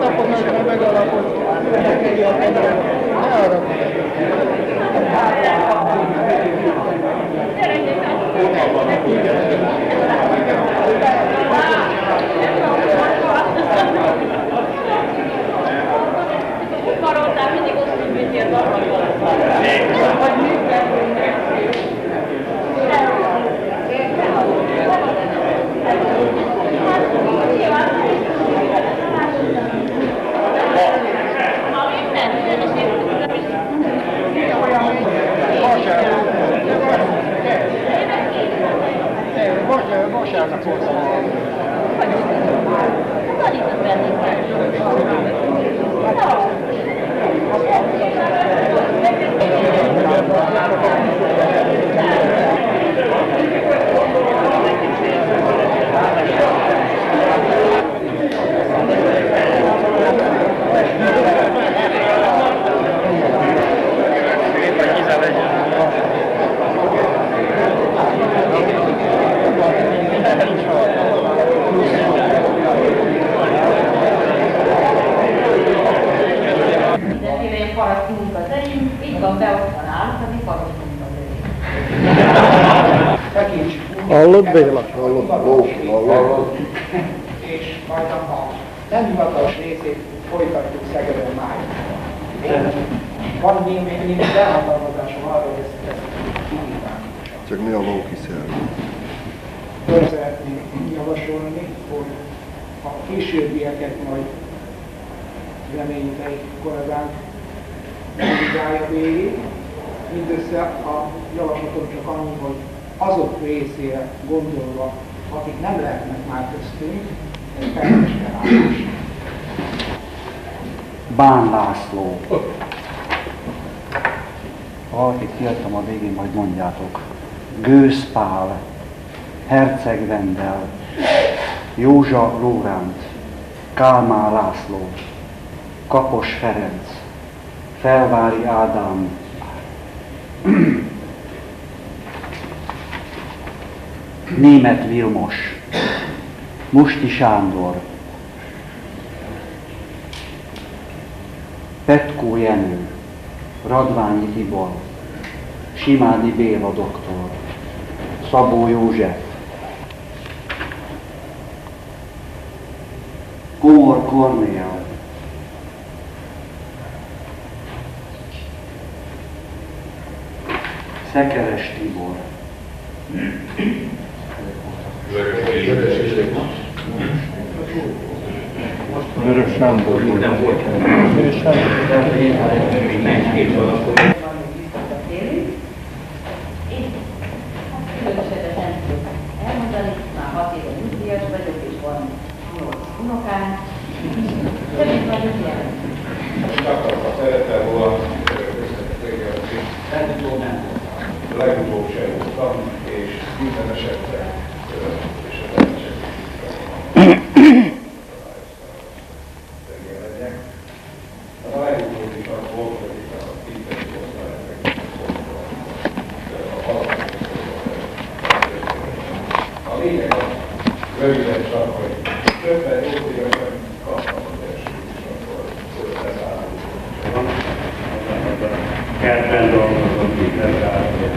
tapom, hogy megalapod. Ne arra. Karoltál mindig azt, hogy mit köra på som... Faktiskt väldigt Ja. Csak mi a Lóki szerv? Föl szeretném javasolni, hogy a későbbieket majd reményeink kollégánk vizsgálja végig. Mindössze a javaslatom csak annyi, hogy azok részére gondolva, akik nem lehetnek már köztünk, egy teljes felállás. Bán László. Ha valakit kiadtam a végén, majd mondjátok. Gőz Pál, Herceg Vendel, Józsa Lóránt, Kálmán László, Kapos Ferenc, Felvári Ádám, Német Vilmos, Musti Sándor, Petkó Jenő, Radványi Tibor, Simádi Béla doktor, Szabó József, Komor Kornél, Szekeres Tibor, Vörös Sándor. Vörös Sándor. Unokám. Többit vagyok jelen. Akarta szerettem volna. A legutóbb sem voltam, és minden esetre ö, és a természetesen megjelenjek. Hát a legutóbbi az volt, hogy itt a tisztelt osztályok a lényeg az, röviden csak, hogy többet jó évesen kaptam az első is, akkor lezárom. kertben dolgozom, itt legalábbban,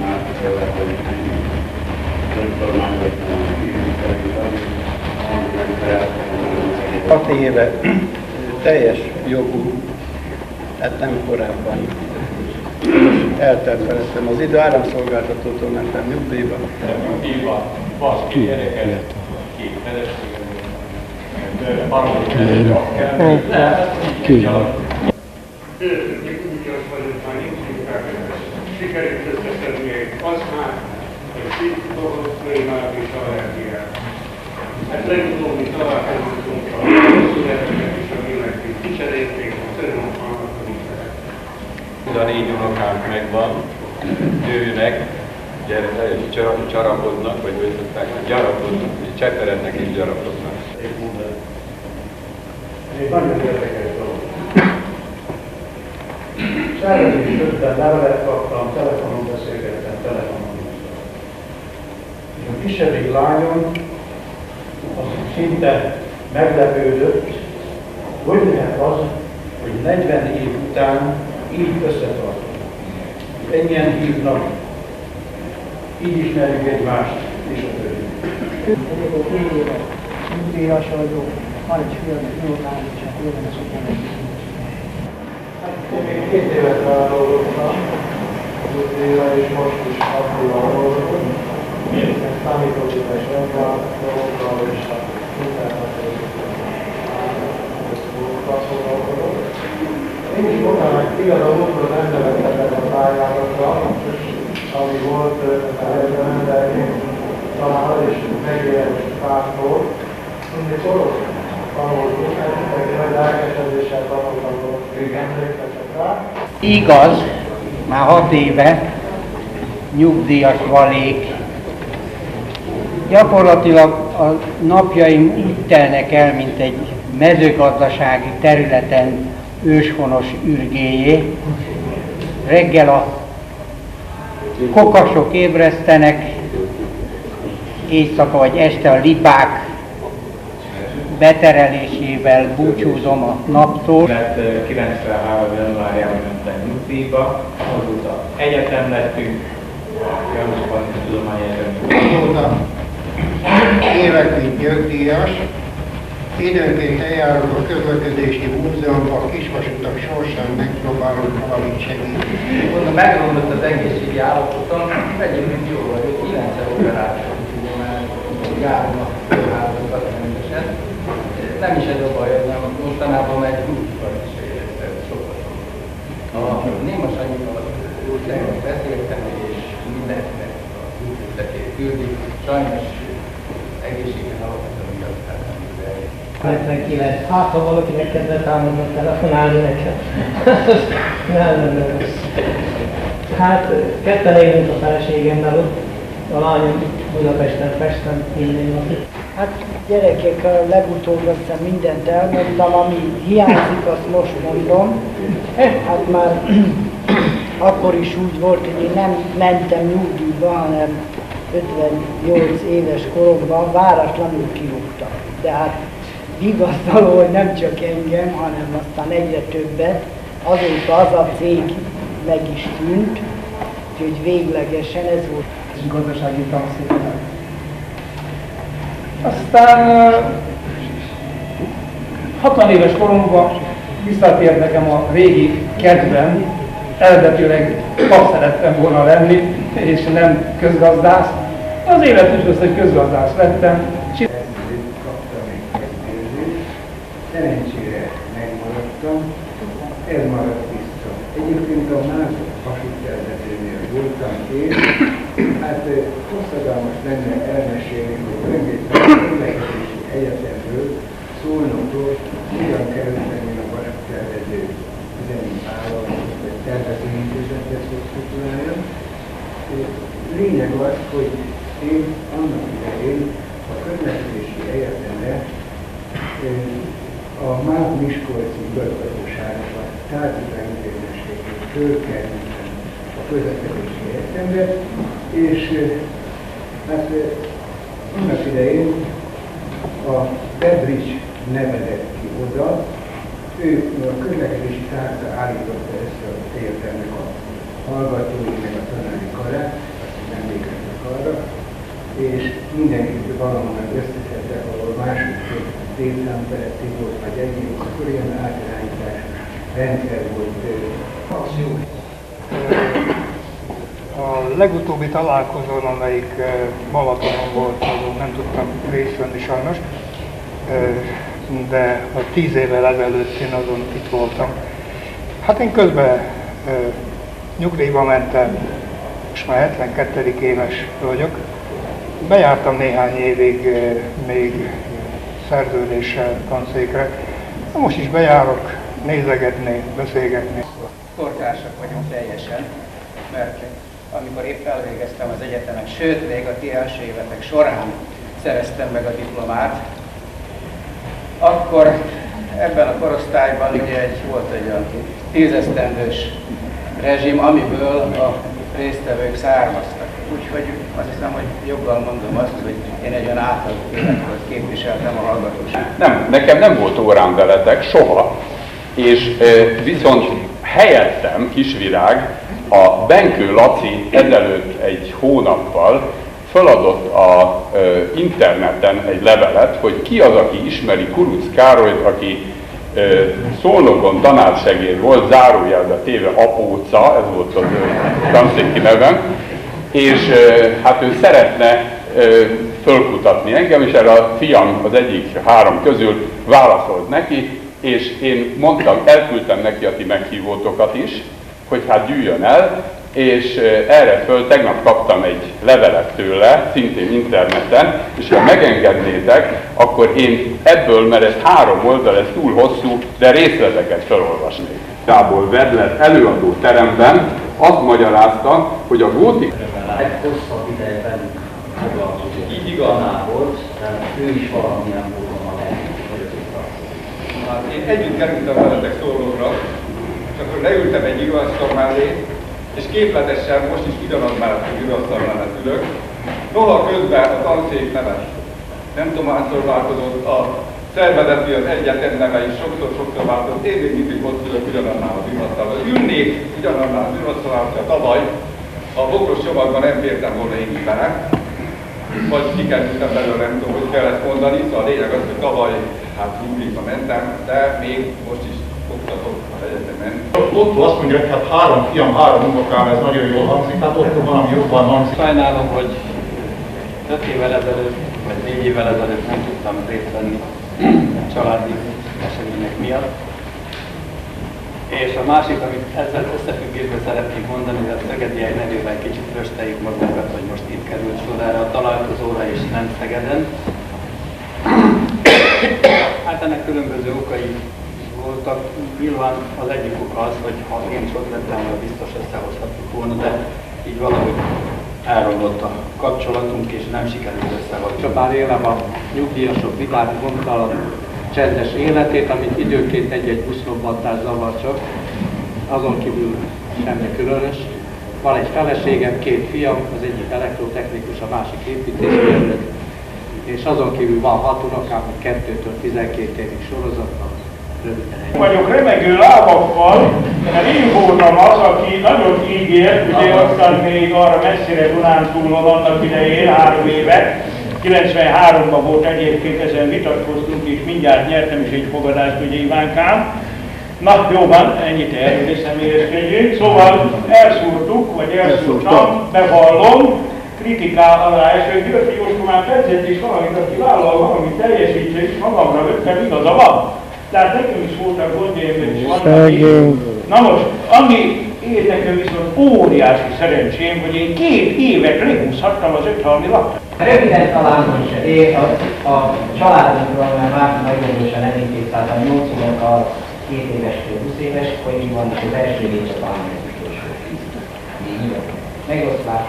más területen, önkormányzatban, Hat éve teljes jogú, hát nem korábban. Eltelt felettem az idő, áramszolgáltatótól mentem nyugdíjba. Nyugdíjba, két gyereket, két feleségem, már nincs munkákat. Sikerült összeszedni egy aszmát, egy pszichologiát és allergiát. Hát legutóbbi találkozunk a mindenki kicserélték, a szörnyomfalmat, Mind a négy unokánk megvan, nőnek, gyere, csara- csarakodnak, vagy hogy szokták, gyarapodnak, cseperednek és gyarapodnak. Egy nagyon érdekes dolog. Szervezés közben levelet kaptam, telefonon beszélgettem, telefonon És a kisebbik lányom, az szinte meglepődött, hogy lehet az, hogy 40 év után így összetartunk. Ennyien hívnak, így ismerjük egymást, és a többi. Egyébként két éve nyugdíjas vagyok, van egy fiam, egy nyolcán, és hát érdemes, hogy nem Én még két évet már dolgoztam, nyugdíjra, és most is aktívan dolgozom. Számítógépes rendszámolókkal és hát is mondtam, hogy igaz a múltkor nem nevettem meg a pályázatra, ami volt előttem, de én talán az is megjelent pártól. Mindig orosz tanultunk, egy nagy lelkesedéssel tanultam, hogy emlékeztek rá. Igaz, már hat éve nyugdíjas valék. Gyakorlatilag a napjaim úgy telnek el, mint egy mezőgazdasági területen őshonos ürgéjé. Reggel a kokasok ébresztenek, éjszaka vagy este a libák beterelésével búcsúzom a naptól. Mert 93. januárjában mentem nyugdíjba, azóta egyetem lettünk, Januszban tudományegyetem. Azóta évekig nyugdíjas, időnként eljárok a közlekedési múzeumban, a kisvasutak sorsán megpróbálok valamit segíteni. Megromlott az egészségi állapotom, egyébként jó vagyok, 9 operáció már járnak hálózat rendesen. Nem is ez a baj, hanem mostanában megy útban is sokat. A Néma Sanyival tegnap beszéltem, és mindenkinek az útletekét küldi. Sajnos egészségen alapvetően miatt hát nem tud eljönni. 99. Hát, ha valakinek kedve támadnak telefonálni nekem. nem, nem, nem. Hát, ketten élünk a feleségemmel ott, a lányom Budapesten festem minden. Hát gyerekek, legutóbb aztán mindent elmondtam, ami hiányzik, azt most mondom. Hát már akkor is úgy volt, hogy én nem mentem nyugdíjba, hanem 58 éves koromban váratlanul kirúgtak. De hát vigasztaló, hogy nem csak engem, hanem aztán egyre többet. Azóta az a cég meg is tűnt, úgyhogy véglegesen ez volt. és gazdasági tanszéken. Aztán ö, 60 éves koromban visszatért nekem a régi kedvem, eredetileg pap szerettem volna lenni, és nem közgazdász. Az élet úgy az, hogy közgazdász lettem. kaptam egy kezdőzést, szerencsére megmaradtam, ez maradt vissza. Egyébként a mások vasúttervezőnél voltam én, hát eh, hosszadalmas lenne elmesélni, hogy önvédelmi egyetemről, Szolnokról hogyan kerültem én a vasúttervező üzemi vállalatot, vagy tervezőintézetet szoktulája. Lényeg az, hogy én annak idején a közlekedési egyetemre a MÁV Miskolci igazgatóságokat tárgyúra intézmességét fölkerültem a közlekedési egyetemre, és hát annak idején a Bedrich nevezett ki oda, ő a közlekedési tárca állította össze az egyetemnek a hallgatói, meg a tanári karát, azt nem emlékeznek arra, és mindenkit valahonnan összeszedtek, ahol másodszor létszám feletti volt, vagy egyéb, akkor ilyen átirányításos rendszer volt. Az jó. A legutóbbi találkozón, amelyik Balatonon volt, azon nem tudtam részt venni sajnos, de a tíz évvel ezelőtt én azon itt voltam. Hát én közben nyugdíjba mentem, most már 72. éves vagyok. Bejártam néhány évig még szerződéssel tanszékre. Most is bejárok nézegetni, beszélgetni. Kortársak vagyunk teljesen, mert amikor épp elvégeztem az egyetemet, sőt, még a ti első évetek során szereztem meg a diplomát, akkor ebben a korosztályban ugye egy, volt egy olyan tízesztendős rezsim, amiből a résztvevők származtak. Úgyhogy azt hiszem, hogy joggal mondom azt, hogy én egy olyan átlag képviseltem a hallgatóság. Nem, nekem nem volt órám veletek, soha. És e, viszont helyettem, kisvirág, a Benkő Laci ezelőtt egy hónappal feladott a e, interneten egy levelet, hogy ki az, aki ismeri Kuruc Károlyt, aki e, Szolnokon tanársegéd volt, zárójelbe téve Apóca, ez volt az ő tanszéki nevem, és hát ő szeretne fölkutatni engem, és erre a fiam az egyik három közül válaszolt neki, és én mondtam, elküldtem neki a ti meghívótokat is, hogy hát gyűjjön el, és erre föl tegnap kaptam egy levelet tőle, szintén interneten, és ha megengednétek, akkor én ebből, mert ez három oldal, ez túl hosszú, de részleteket felolvasnék. Gábor Vedlet előadó teremben azt magyarázta, hogy a gótik... Leghosszabb ideje velünk foglalkozik. Így igazán volt, de ő is valamilyen módon a Hát én együtt kerültem veletek szólókra, és akkor leültem egy íróasztal mellé, és képletesen most is ugyanaz mellett az íróasztal mellett ülök. Noha közben a tanszék neve nem tudom, hányszor változott, a szervezeti az egyetem neve is sokszor-sokszor változott, én még mindig ott ülök ugyanannál az íróasztalnál. Ülnék ugyanannál az íróasztalnál, hogyha tavaly a bokros csomagban nem fértem volna én bele, vagy kikerültem belőle, nem tudom, hogy kell ezt mondani, szóval a lényeg az, hogy tavaly hát Júliusba mentem, de még most is oktatok az egyetemen. Otto azt mondja, hogy hát három fiam, három unokám, ez nagyon jól hangzik, hát ott valami jobban hangzik. Sajnálom, hogy öt évvel ezelőtt, vagy négy évvel ezelőtt nem tudtam részt venni családi események miatt. És a másik, amit ezzel összefüggésben szeretnék mondani, hogy a Szegedi egy nevével kicsit rösteik magunkat, hogy most itt került sor erre a találkozóra, és nem Szegeden. Hát ennek különböző okai voltak. Nyilván az egyik oka az, hogy ha én is ott lettem, biztos összehozhattuk volna, de így valahogy elromlott a kapcsolatunk, és nem sikerült összehozni. Csak bár élem a nyugdíjasok vidám gondtalan csendes életét, amit időnként egy-egy buszrobbantás zavar csak, azon kívül semmi különös. Van egy feleségem, két fiam, az egyik elektrotechnikus, a másik építészmérnök, és azon kívül van hat unokám, 2-től 12 évig sorozatban, vagyok remegő lábakkal, mert én voltam az, aki nagyon ígért, ugye aztán még arra messzire Dunántúlon annak idején, három éve, 93-ban volt egyébként, ezen vitatkoztunk, és mindjárt nyertem is egy fogadást, ugye Ivánkám. Na, jó van, ennyit erről is személyeskedjünk. Szóval elszúrtuk, vagy elszúrtam, bevallom, kritikál alá eső, Györfi Jóskó már tetszett, és valamit, aki vállal valamit teljesítse, és magamra vettem, igaza van. Tehát nekem is voltak gondjaim, és vannak Na most, ami én nekem viszont óriási szerencsém, hogy én két évet lehúzhattam az öthalmi lakta. Röviden talán én a, a családunkról, mert már nagyon elindít, tehát a 8 a 2 éves, 20 éves, hogy így van, és az első létcsapán az utolsó. Így van. Megoszlás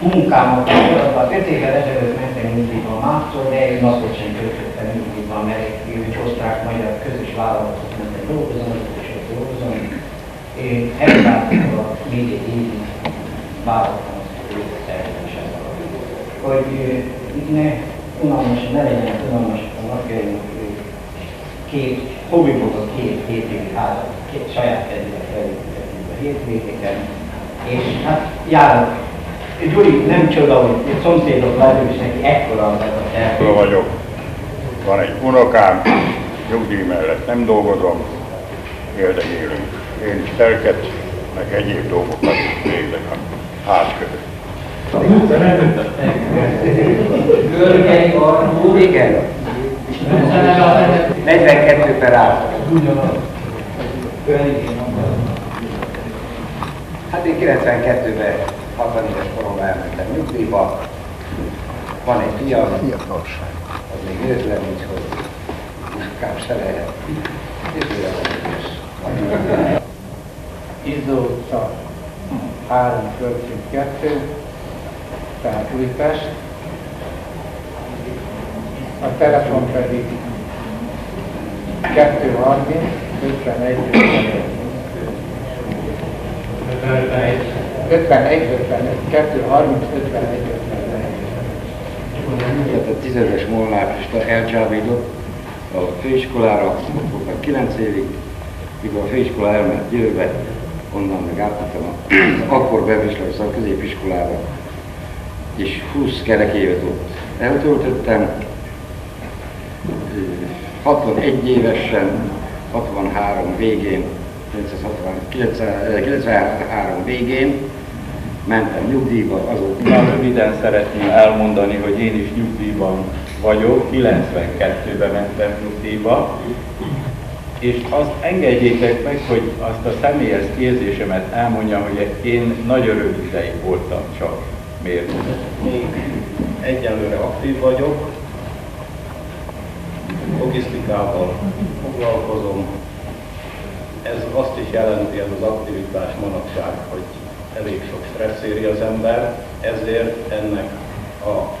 munkámat gyakorlatban 5 évvel ezelőtt mentem indítva mástól, de egy napot sem töltöttem indítva, mert egy osztrák magyar közös vállalatot mentem dolgozom, és ott dolgozom. Én elváltam a még egy évig vállaltam szerződésen hogy ne unalmas, ne legyenek unalmas a napjaink, két, hobbi volt a két hétvégi házat, két saját kedvével felépítettünk a hétvégéken, és hát járok Gyuri, nem csoda, hogy egy szomszédok vagyok, és neki ekkora az a terv. vagyok. Van egy unokám, nyugdíj mellett nem dolgozom, érdekélünk. Én telket, meg egyéb dolgokat végzek a ház között. Görgei Arnó, igen. 42 per át. Hát én 92-ben 60 éves koromban elmentem nyugdíjba. Van egy fiam, az még nőtlen, úgyhogy inkább se lehet. És ő a Izzó utca 3, Földszint 2, tehát Újpest. A telefon pedig 230 51 51. 51, 51, 2, 30, 51, 51. Tehát a tizedes Molnár Pista elcsábított a főiskolára, ott voltam 9 évig, mikor a főiskola elment Győrbe, onnan meg átmentem akkor bevésleg a középiskolába, és 20 kerek évet ott eltöltöttem. 61 évesen, 63 végén, 1993 végén mentem nyugdíjba, azóta. Röviden szeretném elmondani, hogy én is nyugdíjban vagyok, 92-ben mentem nyugdíjba, és azt engedjétek meg, hogy azt a személyes érzésemet elmondja, hogy én nagyon rövid ideig voltam csak mérnök. Még egyelőre aktív vagyok, logisztikával foglalkozom. Ez azt is jelenti, ez az aktivitás manapság, hogy elég sok stressz éri az ember, ezért ennek a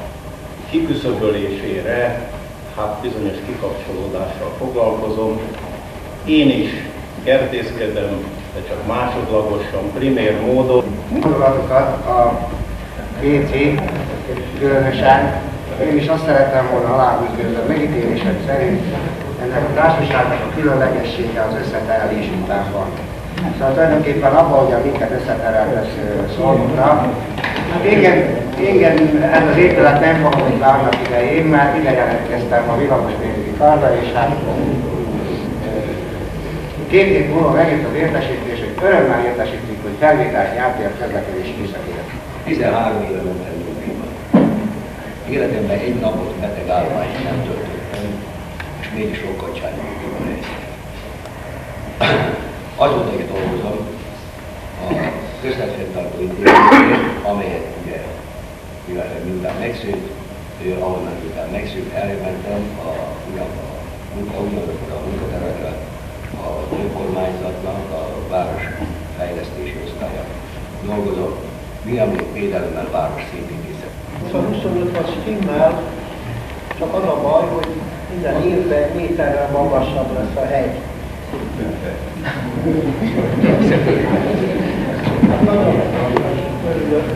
kiküszöbölésére hát bizonyos kikapcsolódással foglalkozom. Én is kertészkedem, de csak másodlagosan, primér módon. Gondolatokat a PC különösen. Én is azt szerettem volna aláhúzni, hogy a megítélések szerint ennek a társaságnak a különlegessége az összeterelés után van. Szóval tulajdonképpen abban, hogy a minket összetereltesz szolgokra. Igen, igen, ez az épület nem kapott annak idején, mert ide jelentkeztem a villamosmérnöki karba, és hát két év múlva megjött az értesítés, hogy örömmel értesítjük, hogy felvételt nyertél közlekedés műszakért. 13 éve. Életemben egy napot beteg állományig nem töltöttem, és mégis rokkantságban helyeztem. Azóta is dolgozom a közletfenntartó intézetnél, amelyet ugye, mivel miután megszűnt, ahonnan miután megszűnt, elmentem a, ugyan, a munka, ugyanazokra a munkaterületre a önkormányzatnak a város fejlesztési osztálya dolgozom, mi emlékvédelemmel város szépítészet. A 25 as stimmel, csak az a baj, hogy minden évben méterrel magasabb lesz a hegy. Nagyon örülök,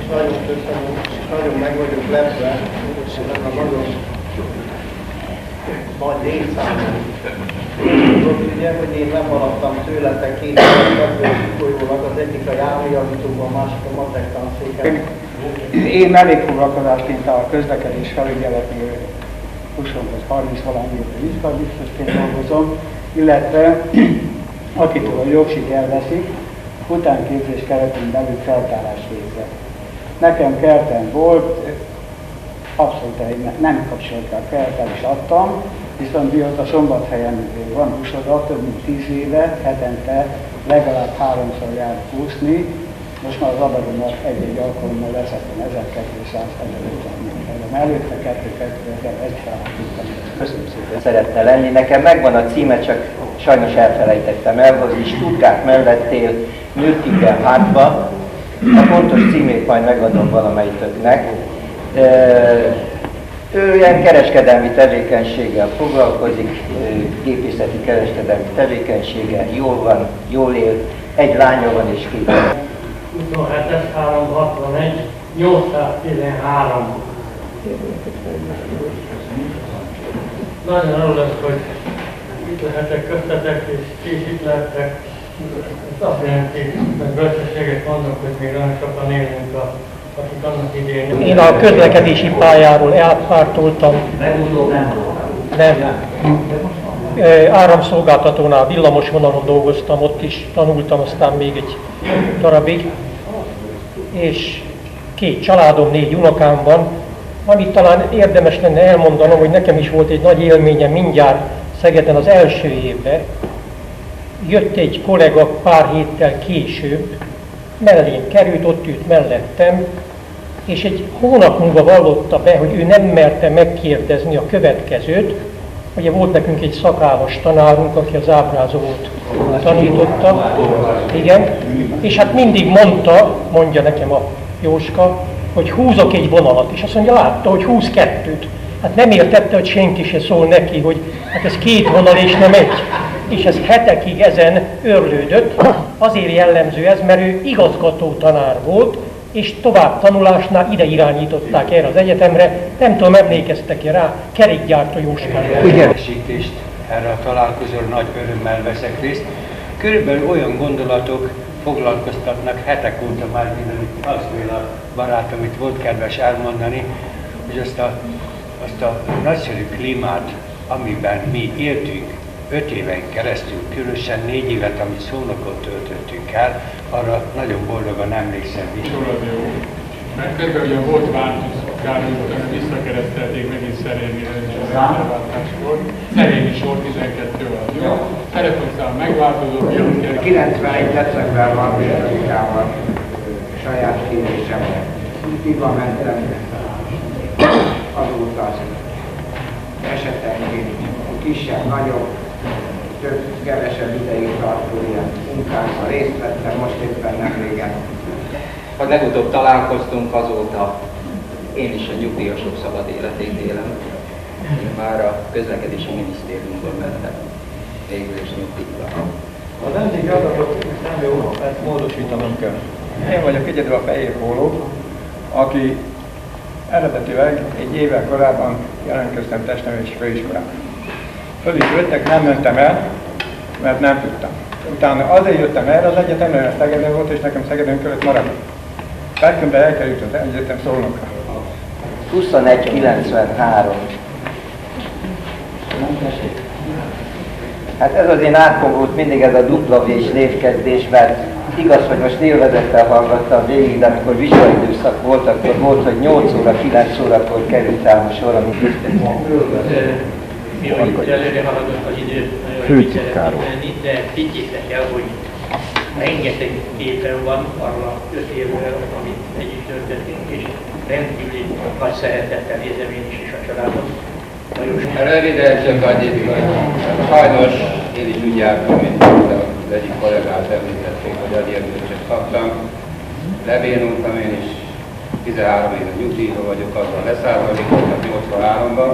és nagyon köszönöm, és nagyon meg vagyok lepve, ennek a nagyon nagy létszámon. Tudod ugye, hogy én lemaradtam tőletek két évet folyólag az egyik a járműjavítóban, a másik a matek tanszéken. Én mellékfoglalkozást, mint a közlekedés felügyeletnél 20 30 valány éve vizsgabiztosként dolgozom, illetve akitől a jogsik elveszik, utánképzés keretén belül feltárás végzett. Nekem kertem volt, abszolút nem kapcsolta a kertel is adtam, viszont mióta szombathelyen van húsoda, több mint tíz éve, hetente legalább háromszor jár úszni, most már az abadomnak egy-egy alkalommal leszettem 1200 1500 előtte 2 2 ez is Köszönöm szépen. Szeretne lenni. Nekem megvan a címe, csak sajnos elfelejtettem el, hogy Stuttgart mellettél Nürtingen hátba. A pontos címét majd megadom valamelyiknek. Ő ilyen kereskedelmi tevékenységgel foglalkozik, gépészeti kereskedelmi tevékenységgel, jól van, jól él, egy lánya van és két. 27 361 813 Nagyon örülök, hogy itt lehetek köztetek, és ti is itt lehetek. Ez azt jelenti, hogy bölcsességet mondok, hogy még nagyon sokan élünk a Én a közlekedési pályáról elpártoltam. Nem. Áramszolgáltatónál villamos vonalon dolgoztam, ott is tanultam, aztán még egy darabig. És két családom, négy unokám van, amit talán érdemes lenne elmondanom, hogy nekem is volt egy nagy élményem mindjárt Szegeden az első évben. Jött egy kollega pár héttel később, mellém került, ott ült mellettem, és egy hónap múlva vallotta be, hogy ő nem merte megkérdezni a következőt, Ugye volt nekünk egy szakállas tanárunk, aki az ábrázolót tanította, igen, és hát mindig mondta, mondja nekem a Jóska, hogy húzok egy vonalat, és azt mondja, látta, hogy húz kettőt. Hát nem értette, hogy senki se szól neki, hogy hát ez két vonal és nem egy. és ez hetekig ezen örlődött. Azért jellemző ez, mert ő igazgató tanár volt, és tovább tanulásnál ide irányították erre az egyetemre. Nem tudom, emlékeztek-e rá, kerékgyártó Jóskán. Igen. Erre a találkozóra nagy örömmel veszek részt. Körülbelül olyan gondolatok foglalkoztatnak hetek óta már mindenütt az a barátom itt volt kedves elmondani, hogy azt a, azt a nagyszerű klímát, amiben mi éltünk, öt éven keresztül, különösen négy évet, amit szónokot töltöttünk el, arra nagyon boldogan emlékszem vissza. Mert közben ugye volt utána visszakeresztelték megint szerényi rendszerváltáskor. Szerényi sor 12 alatt, jó? Telefonszám megváltozott, jön kell. 91. december 30-ával saját kérésemre útiba mentem, azóta az esetenként kisebb, nagyobb, több, kevesebb ideig tartó ilyen munkánkban részt vettem, most éppen nem régen. Ha legutóbb találkoztunk, azóta én is a nyugdíjasok szabad életét élem. Én már a közlekedési minisztériumban mentem végül is nyugdíjba. Az egyik adatot nem jó, ezt módosítanom kell. Én vagyok egyedül a fehér póló, aki eredetileg egy évvel korábban jelentkeztem testnevelési főiskolában. Föl is jöttek, nem mentem el, mert nem tudtam. Utána azért jöttem erre az egyetem, mert Szegeden volt, és nekem Szegeden kellett maradni. Felkönbe elkerült az egyetem szólnokra. 2193. Hát ez az én átkom volt mindig ez a dupla vés névkezdés, mert igaz, hogy most névvezettel hallgattam végig, de amikor vizsgaidőszak volt, akkor volt, hogy 8 óra, 9 órakor került ám a sor, amit Hogy előre haladott az idő, menni, de higgyétek el, hogy rengeteg képen van arra öt évről, amit együtt töltöttünk, és rendkívüli nagy szeretettel érzem én is és a családom. Röviden csak annyit, hogy sajnos én is úgy jártam, mint az egyik kollégát említették, hogy agyérzőset kaptam. Lebénultam én is, 13 éve nyugdíjban vagyok, azzal leszállítottam 83-ban.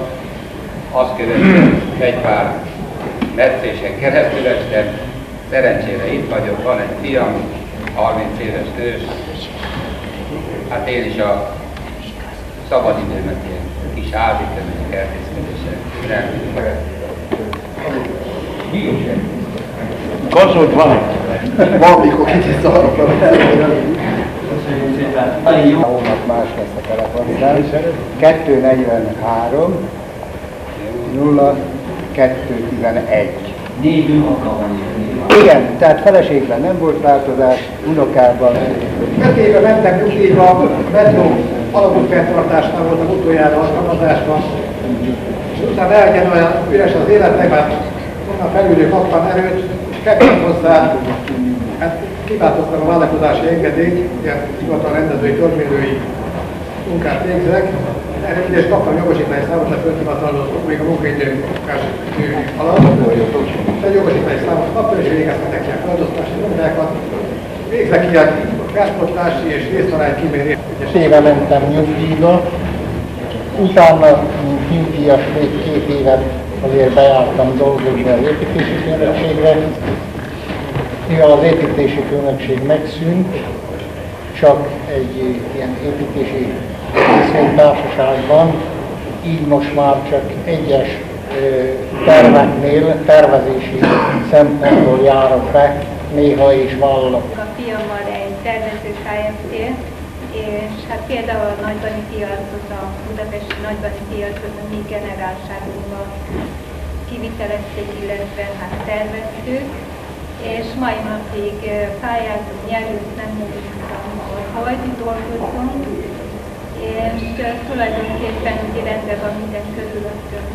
Azt követően egy pár meccésen keresztül estem, szerencsére itt vagyok, van egy fiam, 30 éves nős. Hát én is a szabadidőmet ilyen kis ázítemény kertészkedéssel Kasod van Van, mikor kicsit szarok a Köszönjük szépen. Más lesz a telefonszám. 243 0 211. Négy alkalman Igen, tehát feleségben nem volt változás, unokában. Öt éve mentem nyugdíjba, metró alapútfenntartásnál voltam utoljára alkalmazásban, és utána elgen olyan üres az életnek, mert onnan felülő kaptam erőt, és kettem hozzá, hát kiváltoztam a vállalkozási engedélyt, ilyen hivatal rendezői, törvénylői munkát végzek, erre mindegy kaptam jogosítvány számot a földhivatalról, még a munkaidő munkás alatt. Egy jogosítvány számot kaptam, és végeztem neki a feladoztási munkákat. Végzek ilyen kárpotlási és részarány kimérés. Éve mentem nyugdíjba, utána, mint nyugdíjas, még két évet azért bejártam dolgozni az építési főnökségre. Mivel az építési főnökség megszűnt, csak egy ilyen építési részvénytársaságban, így most már csak egyes terveknél, tervezési szempontból járok be, néha is vállalok. A fiammal egy tervező Kft. és hát például a nagybani piacot, a budapesti nagybani piacot a mi generálságunkban kivitelezték, illetve hát terveztük, és mai napig pályázunk, nyerünk, nem múltam, hogy dolgozunk, és tulajdonképpen úgy rendben van minden körülöttünk.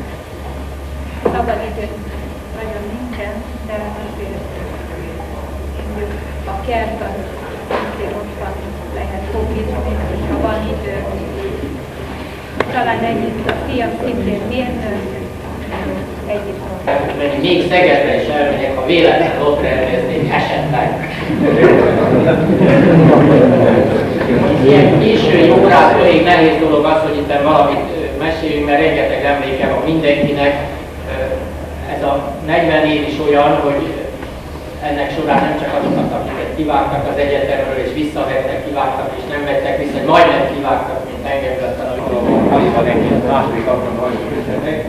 Szabad időnk nagyon nincsen, de azért a kert az azért ott van, lehet fogizni, hogyha van idő. Talán együtt a fiam szintén mérnök, együtt. Még Szegedre is elmegyek, ha véletlenül ott rendeznék esetleg ilyen késő jográt elég nehéz dolog az, hogy itt valamit meséljünk, mert rengeteg emléke van mindenkinek. Ez a 40 év is olyan, hogy ennek során nem csak azokat, akiket kivágtak az egyetemről és visszavettek, kivágtak és nem vettek vissza, hogy majdnem kivágtak, mint engem, de aztán úgy gondolom, hogy alig egy második abban majd üzenek.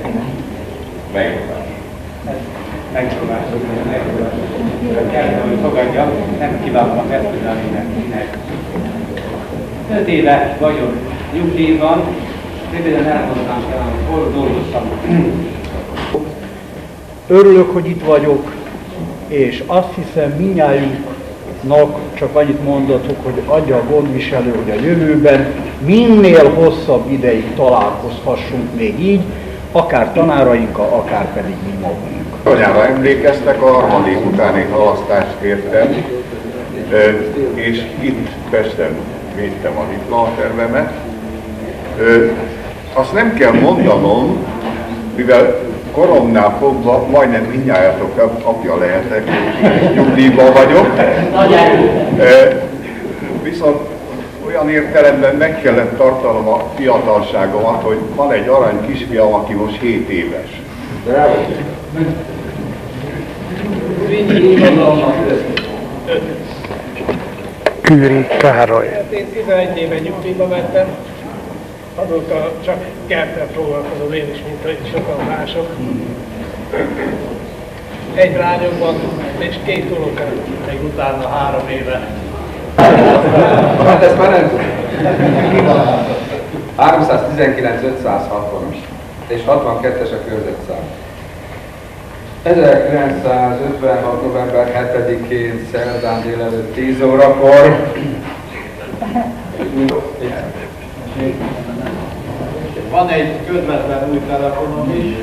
Megpróbálom. Megpróbálom, megpróbálom. Kellene, hogy fogadjam, nem kívánom a eszköz, aminek 5 éve vagyok nyugdíjban, röviden elmondtam talán, hogy hol dolgoztam. Örülök, hogy itt vagyok, és azt hiszem minnyájunknak csak annyit mondatok, hogy adja a gondviselő, hogy a jövőben minél hosszabb ideig találkozhassunk még így, akár tanárainkkal, akár pedig mi magunk. Anyára emlékeztek, a harmadik utáni halasztást kértem, és itt Pesten védtem a diplomatervemet. Azt nem kell mondanom, mivel koromnál fogva majdnem mindnyájatok apja lehetek, nyugdíjban vagyok. Viszont olyan értelemben meg kellett tartanom a fiatalságomat, hogy van egy arany kisfiam, aki most 7 éves. Kűri Károly. Hát én 11 éve nyugdíjba vettem, azóta csak kerttel próbálkozom én is, mint hogy sokan mások. Egy lányom van, és két unokám. Még utána három éve. Hát ez már nem tudom. 319 560 és 62-es a körzetszám. 1956. november 7-én szerdán délelőtt 10 órakor Van egy közvetlen új telefonom is,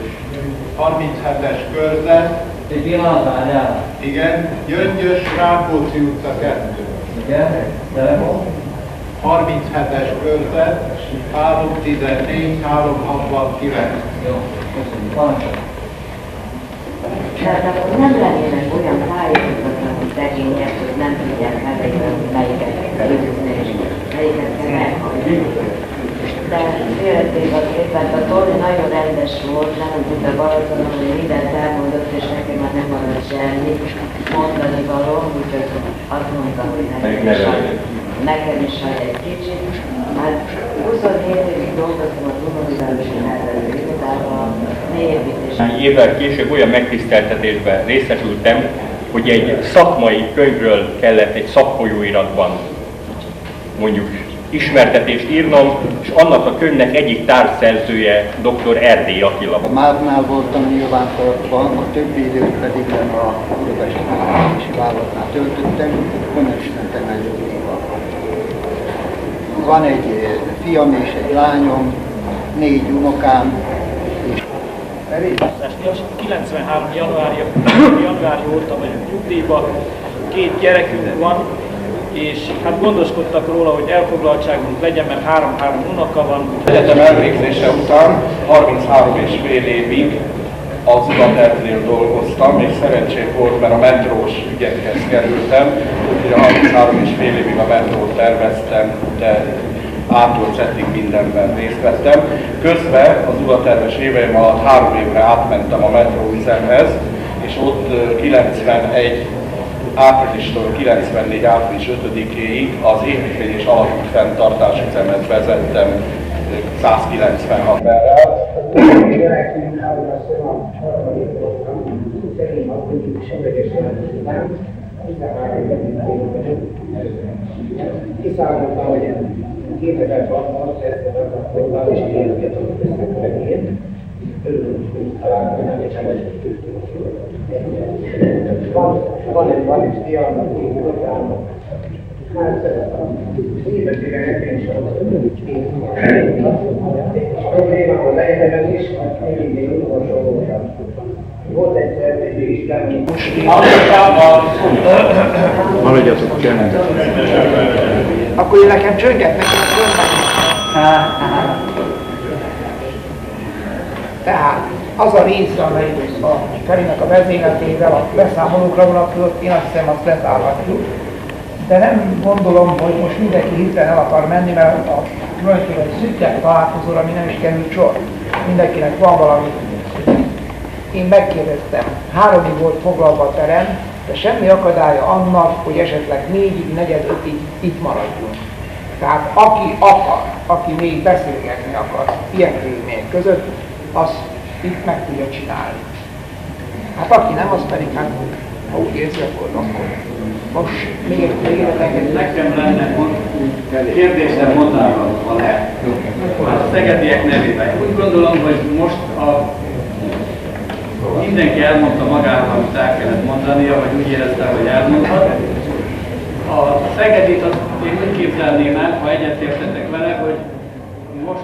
37-es körzet. Egy pillanat, várjál. Igen, Gyöngyös Rákóczi utca 2. Igen, telefon. 37-es körzet, 314, 369. Jó, köszönjük. Tehát akkor nem lennének olyan pályázatlanul szegények, hogy nem tudják megvédeni, hogy melyiket kell kihozni és melyiket kell meghalni. De félretéve az képet, a Tolni nagyon rendes volt, nem tudta Balatonon, hogy mindent elmondott, és nekem már nem maradt semmi mondani való, úgyhogy azt mondta, hogy nekem is, nekem is egy kicsit. Hát 27 évig dolgoztam az Universitási Nevelő Irodában, névépítés Néhány évvel később olyan megtiszteltetésben részesültem, hogy egy szakmai könyvről kellett egy szakfolyóiratban mondjuk ismertetést írnom, és annak a könyvnek egyik társszerzője dr. Erdély Attila. Márnál voltam nyilvántartva, a többi időt pedig a Budapesti Vállalatnál töltöttem, onnan is mentem el. Van egy eh, fiam és egy lányom, négy unokám, és 93. januárja, januárja óta vagyok nyugdíjba, két gyerekünk van, és hát gondoskodtak róla, hogy elfoglaltságunk legyen, mert három-három unoka van. Egyetem elvégzése után 33 és fél évig az Udatervnél dolgoztam, és szerencsém volt, mert a metrós ügyekhez kerültem, úgyhogy a 33 és fél évig a metrót terveztem, de ától cettig mindenben részt vettem. Közben az udaterves éveim alatt három évre átmentem a metróüzemhez, és ott ö, 91 áprilistól 94. április 5-éig az építmény és alapút fenntartás üzemet vezettem ö, 196 emberrel. Kiszámoltam, hogy 2006-ban ezt a korban és ilyeneket összekövetni. Örülünk, hogy találkozunk, és van, van egy, van egy fiam, két unokának. Hát, szívesére nekem is a problémám az egyetemen is, mindig én utolsó voltam. Volt egyszer egy vizsgálni. Maradjatok csendben. Akkor én nekem csönget, nekem Tehát az a része, amely a Ferinek a vezényletével a beszámolókra vonatkozott, én azt hiszem azt lezárhatjuk. De nem gondolom, hogy most mindenki hirtelen el akar menni, mert a tulajdonképpen egy szükkek találkozóra mi nem is került sor. Mindenkinek van valami én megkérdeztem, háromig volt foglalva a terem, de semmi akadálya annak, hogy esetleg négyig, negyed, ötig itt maradjunk. Tehát aki akar, aki még beszélgetni akar ilyen körülmények között, az itt meg tudja csinálni. Hát aki nem, az pedig hát, ha úgy érzi, akkor, akkor most még, egy Nekem lenne kérdésem mondára, ha lehet. A szegediek nevében. Úgy gondolom, hogy most a mindenki elmondta magáról, amit el kellett mondania, vagy úgy érezte, hogy elmondhat. A Szegedit azt én úgy képzelném el, ha egyetértetek vele, hogy most